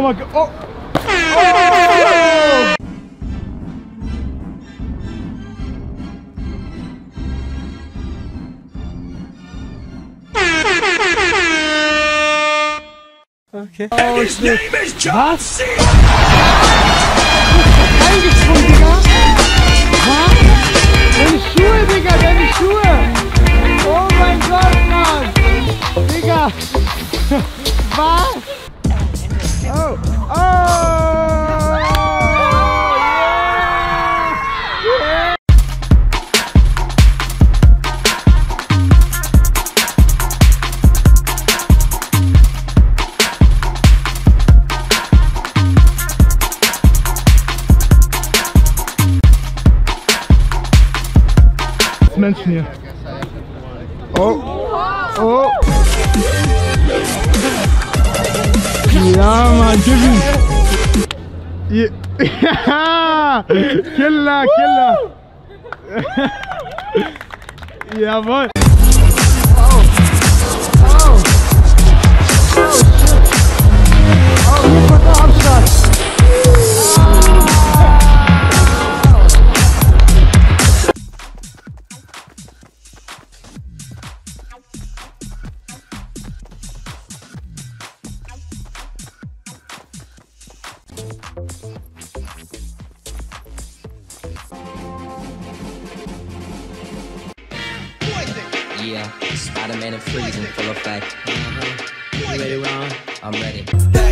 Mal. Oh. Okay. Oh. Was? Eingesprungen, Digga. Was? Deine Schuhe, Digga, deine Schuhe. Oh mein Gott, Mann. Digga. Was? Oh. Oh. Yeah. Menschen hier. Oh. Oh. Ja, Mann, gib ihm. Ja. Killer, Killer. Jawohl. Oh, oh. oh. Yeah, Spider-Man and freezing full effect. Uh-huh. You ready, Ron? I'm ready.